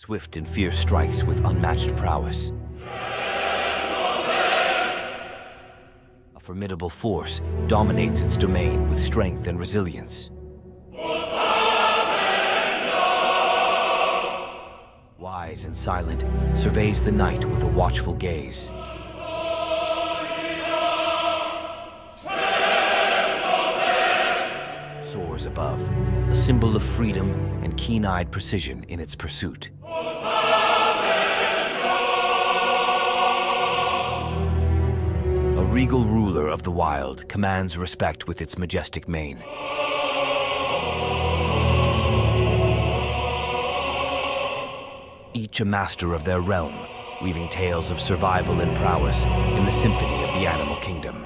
Swift and fierce strikes with unmatched prowess. A formidable force dominates its domain with strength and resilience. Wise and silent, surveys the night with a watchful gaze. Soars above, a symbol of freedom and keen-eyed precision in its pursuit. A regal ruler of the wild commands respect with its majestic mane. Each a master of their realm, weaving tales of survival and prowess in the symphony of the animal kingdom.